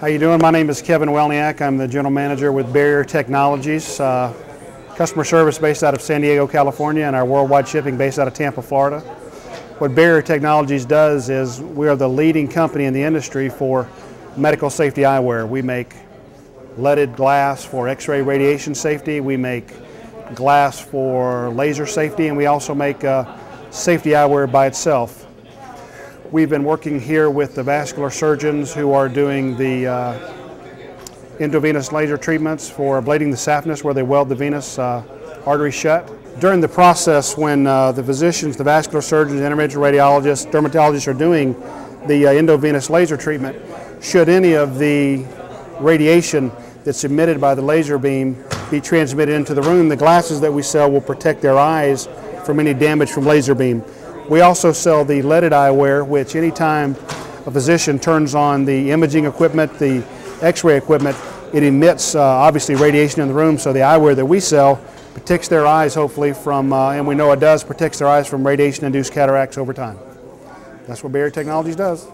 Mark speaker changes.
Speaker 1: How you doing? My name is Kevin Welniak. I'm the general manager with Barrier Technologies. Uh, customer service based out of San Diego, California, and our worldwide shipping based out of Tampa, Florida. What Barrier Technologies does is we are the leading company in the industry for medical safety eyewear. We make leaded glass for x-ray radiation safety. We make glass for laser safety, and we also make uh, safety eyewear by itself. We've been working here with the vascular surgeons who are doing the uh, endovenous laser treatments for ablating the saphenous where they weld the venous uh, artery shut. During the process when uh, the physicians, the vascular surgeons, interventional radiologists, dermatologists are doing the uh, endovenous laser treatment, should any of the radiation that's emitted by the laser beam be transmitted into the room, the glasses that we sell will protect their eyes from any damage from laser beam. We also sell the leaded eyewear, which anytime a physician turns on the imaging equipment, the x-ray equipment, it emits uh, obviously radiation in the room, so the eyewear that we sell protects their eyes hopefully from, uh, and we know it does, protects their eyes from radiation-induced cataracts over time. That's what Barrier Technologies does.